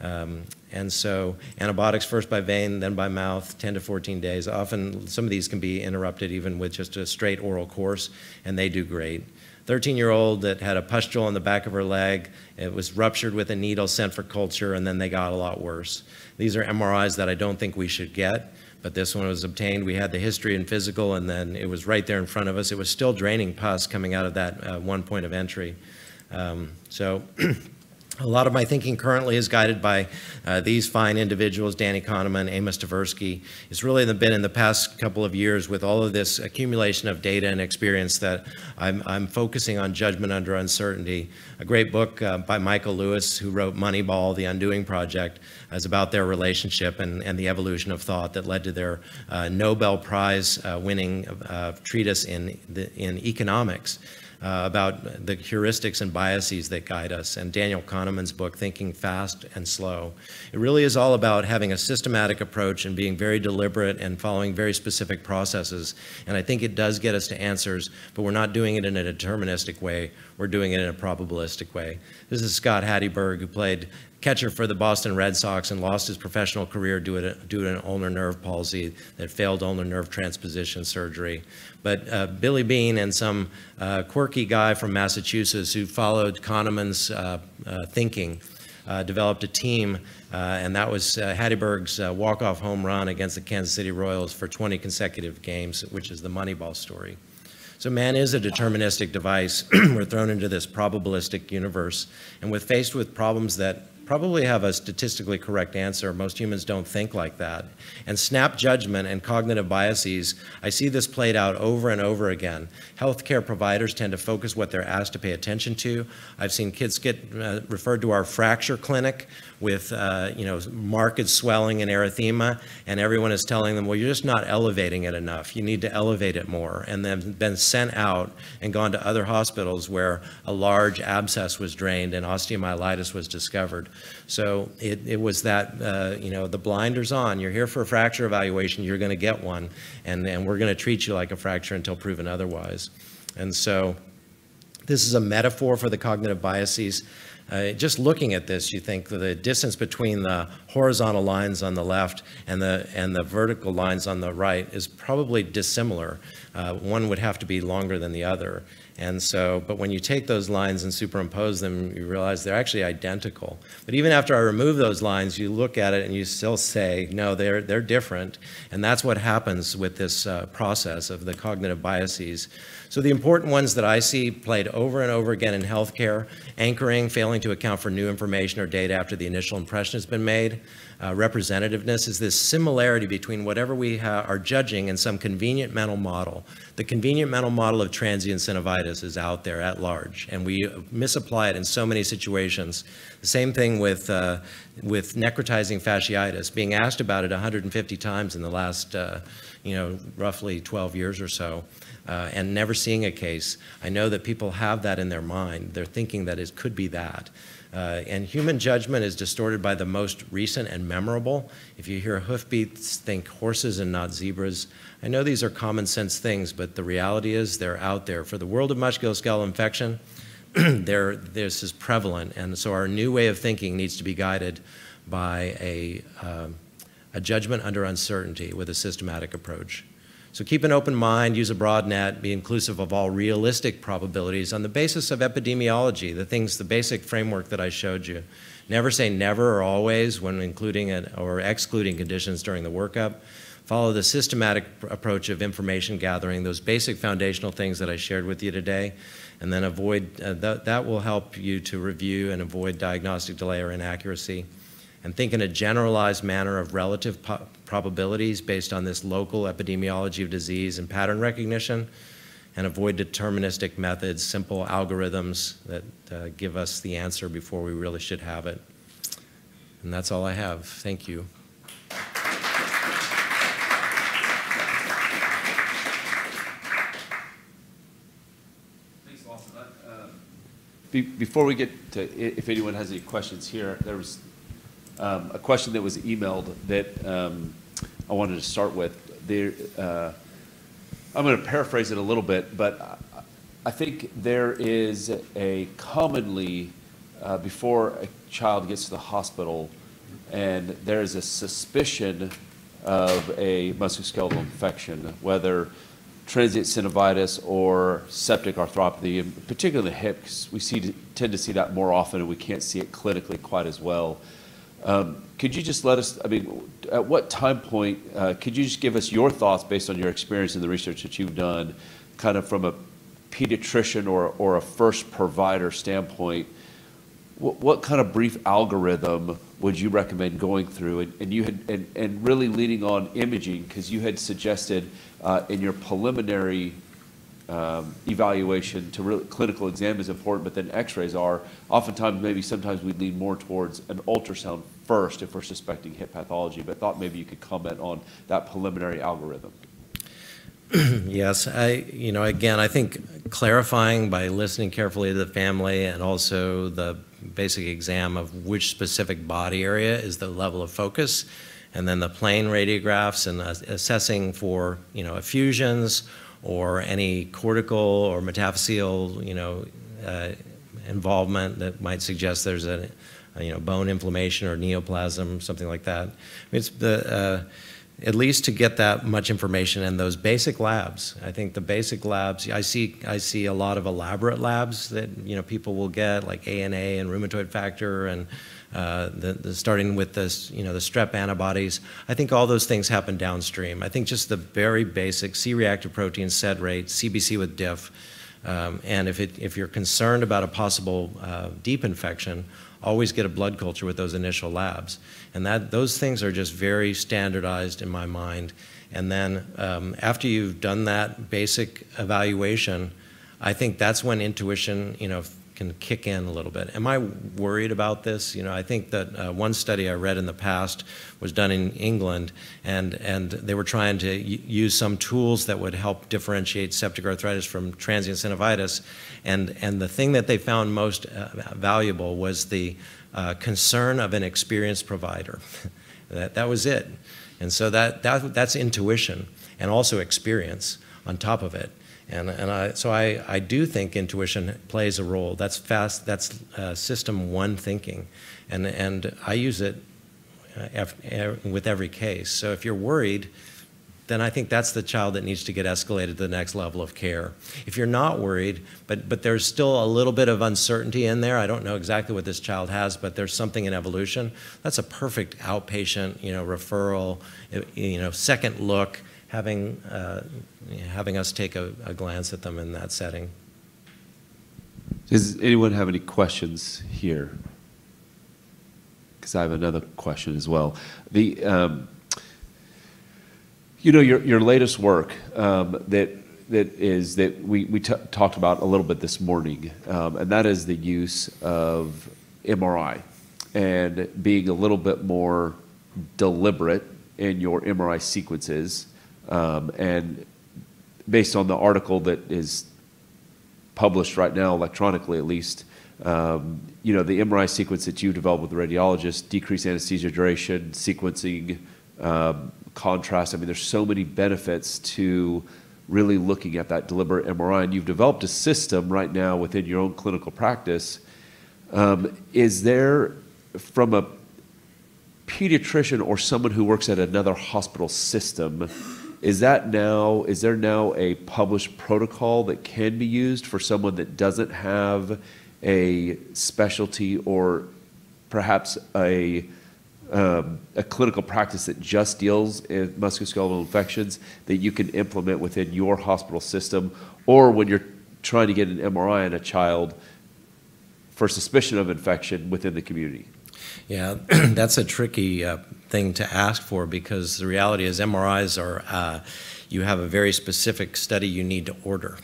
Um, and so antibiotics first by vein, then by mouth, 10 to 14 days. Often some of these can be interrupted even with just a straight oral course, and they do great. 13 year old that had a pustule on the back of her leg. It was ruptured with a needle sent for culture, and then they got a lot worse. These are MRIs that I don't think we should get, but this one was obtained. We had the history and physical, and then it was right there in front of us. It was still draining pus coming out of that uh, one point of entry. Um, so A lot of my thinking currently is guided by uh, these fine individuals, Danny Kahneman, Amos Tversky. It's really been in the past couple of years with all of this accumulation of data and experience that I'm, I'm focusing on judgment under uncertainty. A great book uh, by Michael Lewis, who wrote Moneyball, The Undoing Project, is about their relationship and, and the evolution of thought that led to their uh, Nobel Prize uh, winning uh, treatise in, the, in economics uh, about the heuristics and biases that guide us, and Daniel Kahneman's book, Thinking Fast and Slow. It really is all about having a systematic approach and being very deliberate and following very specific processes. And I think it does get us to answers, but we're not doing it in a deterministic way. We're doing it in a probabilistic way. This is Scott Hatteberg, who played catcher for the Boston Red Sox and lost his professional career due to, due to an ulnar nerve palsy that failed ulnar nerve transposition surgery. But uh, Billy Beane and some uh, quirky guy from Massachusetts who followed Kahneman's uh, uh thinking uh, developed a team, uh, and that was Hatteberg's walk-off home run against the Kansas City Royals for 20 consecutive games, which is the Moneyball story. So man is a deterministic device. We're thrown into this probabilistic universe, and we're faced with problems that probably have a statistically correct answer. Most humans don't think like that. And snap judgment and cognitive biases, I see this played out over and over again. Healthcare providers tend to focus what they're asked to pay attention to. I've seen kids get uh, referred to our fracture clinic with uh, you know marked swelling and erythema, and everyone is telling them, well, you're just not elevating it enough. You need to elevate it more, and then been sent out and gone to other hospitals where a large abscess was drained and osteomyelitis was discovered. So it, it was that uh, you know the blinders on. You're here for a fracture evaluation. You're going to get one, and and we're going to treat you like a fracture until proven otherwise. And so. This is a metaphor for the cognitive biases uh, just looking at this, you think the distance between the horizontal lines on the left and the, and the vertical lines on the right is probably dissimilar. Uh, one would have to be longer than the other. And so, but when you take those lines and superimpose them, you realize they're actually identical. But even after I remove those lines, you look at it and you still say, no, they're, they're different. And that's what happens with this uh, process of the cognitive biases. So the important ones that I see played over and over again in healthcare, anchoring, failing to account for new information or data after the initial impression has been made. Uh, representativeness is this similarity between whatever we are judging and some convenient mental model. The convenient mental model of transient synovitis is out there at large, and we misapply it in so many situations. The same thing with, uh, with necrotizing fasciitis, being asked about it 150 times in the last, uh, you know, roughly 12 years or so uh, and never seeing a case, I know that people have that in their mind. They're thinking that it could be that. Uh, and human judgment is distorted by the most recent and memorable. If you hear hoofbeats, think horses and not zebras. I know these are common sense things, but the reality is they're out there. For the world of musculoskeletal infection, this is prevalent. And so our new way of thinking needs to be guided by a, uh, a judgment under uncertainty with a systematic approach. So keep an open mind, use a broad net, be inclusive of all realistic probabilities on the basis of epidemiology, the things, the basic framework that I showed you. Never say never or always when including or excluding conditions during the workup. Follow the systematic approach of information gathering, those basic foundational things that I shared with you today, and then avoid, uh, that, that will help you to review and avoid diagnostic delay or inaccuracy and think in a generalized manner of relative probabilities based on this local epidemiology of disease and pattern recognition, and avoid deterministic methods, simple algorithms that uh, give us the answer before we really should have it. And that's all I have. Thank you. Uh, before we get to if anyone has any questions here, there was um, a question that was emailed that um, I wanted to start with. There, uh, I'm going to paraphrase it a little bit, but I think there is a commonly, uh, before a child gets to the hospital, and there is a suspicion of a musculoskeletal infection, whether transient synovitis or septic arthropathy, particularly the hips, we see, tend to see that more often and we can't see it clinically quite as well. Um, could you just let us, I mean, at what time point, uh, could you just give us your thoughts based on your experience in the research that you've done, kind of from a pediatrician or, or a first provider standpoint, what, kind of brief algorithm would you recommend going through? And, and you had, and, and really leaning on imaging, because you had suggested uh, in your preliminary um, evaluation to really, clinical exam is important, but then x-rays are. Oftentimes, maybe sometimes we lean more towards an ultrasound first if we're suspecting hip pathology, but thought maybe you could comment on that preliminary algorithm. yes, I, you know, again, I think clarifying by listening carefully to the family and also the basic exam of which specific body area is the level of focus, and then the plain radiographs and assessing for, you know, effusions or any cortical or metaphyseal, you know, uh, involvement that might suggest there's a, a, you know, bone inflammation or neoplasm, something like that. I mean, it's the, uh, at least to get that much information in those basic labs. I think the basic labs, I see, I see a lot of elaborate labs that, you know, people will get, like ANA and rheumatoid factor and uh, the, the, starting with this, you know, the strep antibodies. I think all those things happen downstream. I think just the very basic C-reactive protein, sed rate, CBC with diff, um, and if, it, if you're concerned about a possible uh, deep infection, always get a blood culture with those initial labs. And that, those things are just very standardized in my mind. And then um, after you've done that basic evaluation, I think that's when intuition, you know, can kick in a little bit. Am I worried about this? You know, I think that uh, one study I read in the past was done in England, and, and they were trying to use some tools that would help differentiate septic arthritis from transient synovitis. And, and the thing that they found most uh, valuable was the uh, concern of an experienced provider. that, that was it. And so that, that, that's intuition and also experience on top of it. And, and I, so I, I do think intuition plays a role. That's fast, that's uh, system one thinking. And, and I use it uh, with every case. So if you're worried, then I think that's the child that needs to get escalated to the next level of care. If you're not worried, but, but there's still a little bit of uncertainty in there, I don't know exactly what this child has, but there's something in evolution, that's a perfect outpatient, you know, referral, you know, second look, having, uh, having us take a, a glance at them in that setting. Does anyone have any questions here? Because I have another question as well. The, um, you know, your, your latest work um, that that is that we, we talked about a little bit this morning, um, and that is the use of MRI and being a little bit more deliberate in your MRI sequences and based on the article that is published right now, electronically at least, um, you know, the MRI sequence that you developed with the radiologist, decreased anesthesia duration, sequencing, um, contrast. I mean, there's so many benefits to really looking at that deliberate MRI. And you've developed a system right now within your own clinical practice. Um, is there, from a pediatrician or someone who works at another hospital system, is that now, is there now a published protocol that can be used for someone that doesn't have a specialty or perhaps a, um, a clinical practice that just deals in musculoskeletal infections that you can implement within your hospital system? Or when you're trying to get an MRI on a child for suspicion of infection within the community? Yeah, that's a tricky uh, thing to ask for because the reality is MRIs are, uh, you have a very specific study you need to order.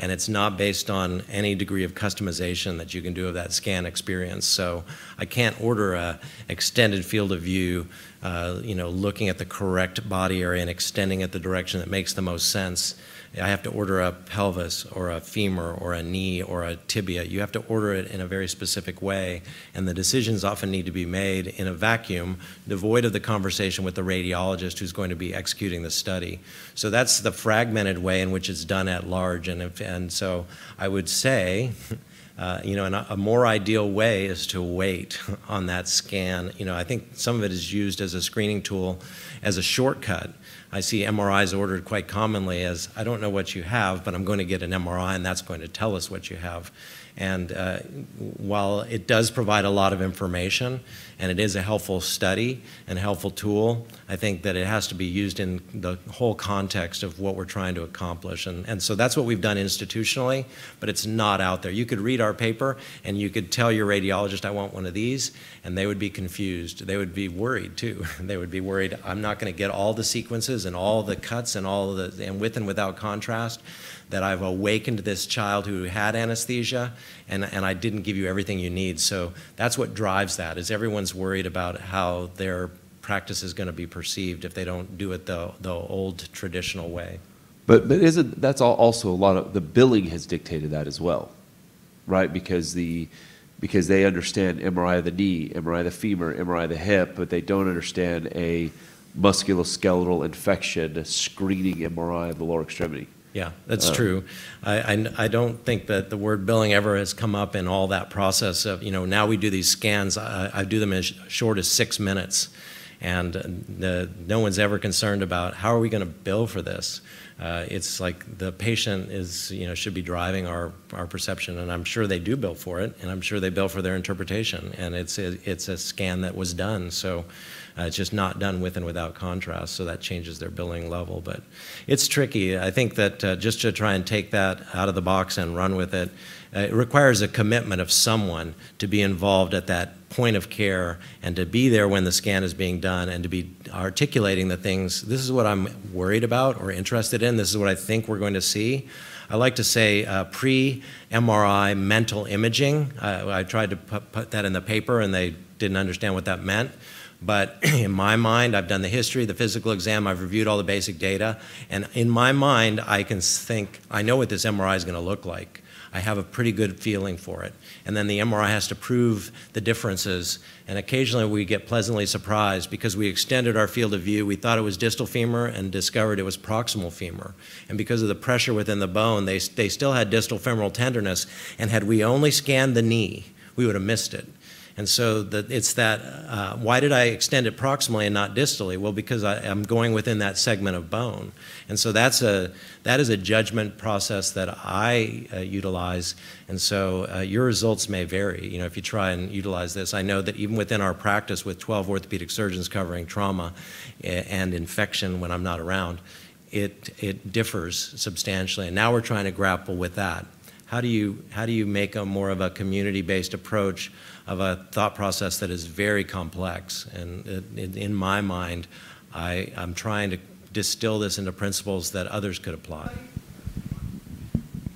And it's not based on any degree of customization that you can do of that scan experience. So I can't order a extended field of view, uh, you know, looking at the correct body area and extending it the direction that makes the most sense. I have to order a pelvis or a femur or a knee or a tibia. You have to order it in a very specific way, and the decisions often need to be made in a vacuum, devoid of the conversation with the radiologist who's going to be executing the study. So that's the fragmented way in which it's done at large, and, if, and so I would say, uh, you know, a, a more ideal way is to wait on that scan. You know, I think some of it is used as a screening tool, as a shortcut I see MRIs ordered quite commonly as I don't know what you have, but I'm going to get an MRI and that's going to tell us what you have. And uh, while it does provide a lot of information, and it is a helpful study and helpful tool, I think that it has to be used in the whole context of what we're trying to accomplish. And, and so that's what we've done institutionally, but it's not out there. You could read our paper and you could tell your radiologist, I want one of these, and they would be confused. They would be worried too. they would be worried, I'm not going to get all the sequences and all the cuts and all the, and with and without contrast that I've awakened this child who had anesthesia and, and I didn't give you everything you need. So that's what drives that is everyone's worried about how their practice is going to be perceived if they don't do it the, the old traditional way. But, but isn't, that's also a lot of, the billing has dictated that as well, right? Because the, because they understand MRI of the knee, MRI of the femur, MRI of the hip, but they don't understand a musculoskeletal infection screening MRI of the lower extremity. Yeah, that's Uh, true. I, I, I don't think that the word billing ever has come up in all that process of, you know, now we do these scans, I, I do them as short as six minutes. And the, no one's ever concerned about how are we going to bill for this? Uh, it's like the patient is, you know, should be driving our, our perception, and I'm sure they do bill for it, and I'm sure they bill for their interpretation, and it's a, it's a scan that was done. So uh, it's just not done with and without contrast, so that changes their billing level. But it's tricky. I think that uh, just to try and take that out of the box and run with it, uh, it requires a commitment of someone to be involved at that point of care and to be there when the scan is being done and to be articulating the things. This is what I'm worried about or interested in. This is what I think we're going to see. I like to say uh, pre-MRI mental imaging. Uh, I tried to put, put that in the paper and they didn't understand what that meant. But in my mind, I've done the history, the physical exam, I've reviewed all the basic data, and in my mind, I can think, I know what this MRI is going to look like. I have a pretty good feeling for it. And then the MRI has to prove the differences. And occasionally we get pleasantly surprised because we extended our field of view. We thought it was distal femur and discovered it was proximal femur. And because of the pressure within the bone, they, they still had distal femoral tenderness. And had we only scanned the knee, we would have missed it. And so the, it's that, uh, why did I extend it proximally and not distally? Well, because I, am going within that segment of bone. And so that's a, that is a judgment process that I uh, utilize. And so uh, your results may vary. You know, if you try and utilize this, I know that even within our practice with 12 orthopedic surgeons covering trauma and infection when I'm not around, it, it differs substantially. And now we're trying to grapple with that. How do you, how do you make a more of a community-based approach of a thought process that is very complex. And it, it, in my mind, I, I'm trying to distill this into principles that others could apply.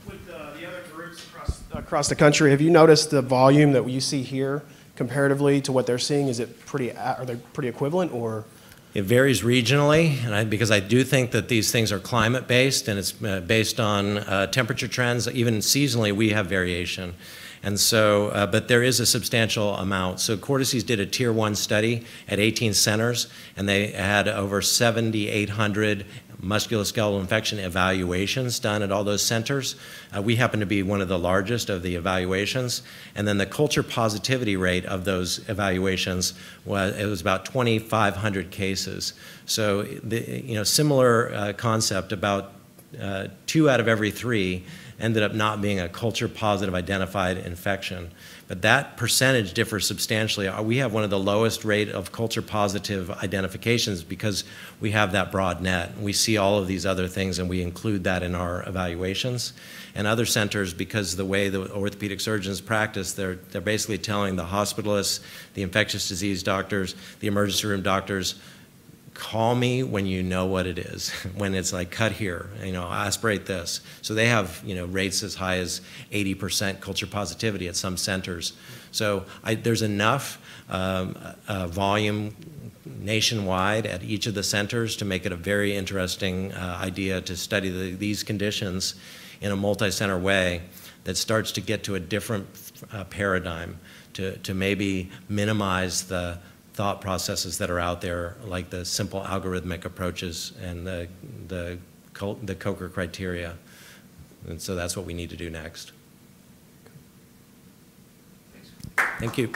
With uh, the other groups across, across the country, have you noticed the volume that you see here comparatively to what they're seeing? Is it pretty, are they pretty equivalent or? It varies regionally, and I, because I do think that these things are climate-based and it's uh, based on uh, temperature trends. Even seasonally, we have variation. And so, uh, but there is a substantial amount. So Cortices did a tier one study at 18 centers, and they had over 7,800 musculoskeletal infection evaluations done at all those centers. Uh, we happen to be one of the largest of the evaluations. And then the culture positivity rate of those evaluations was, it was about 2,500 cases. So, the, you know, similar uh, concept about uh, two out of every three ended up not being a culture positive identified infection. But that percentage differs substantially. Uh, we have one of the lowest rate of culture positive identifications because we have that broad net. We see all of these other things and we include that in our evaluations. And other centers, because the way the orthopedic surgeons practice, they're, they're basically telling the hospitalists, the infectious disease doctors, the emergency room doctors, call me when you know what it is. When it's like cut here you know aspirate this. So they have you know rates as high as 80% culture positivity at some centers. So I, there's enough um, uh, volume nationwide at each of the centers to make it a very interesting uh, idea to study the, these conditions in a multi-center way that starts to get to a different uh, paradigm to, to maybe minimize the thought processes that are out there, like the simple algorithmic approaches and the, the, the Kocher criteria. And so that's what we need to do next. Thank you.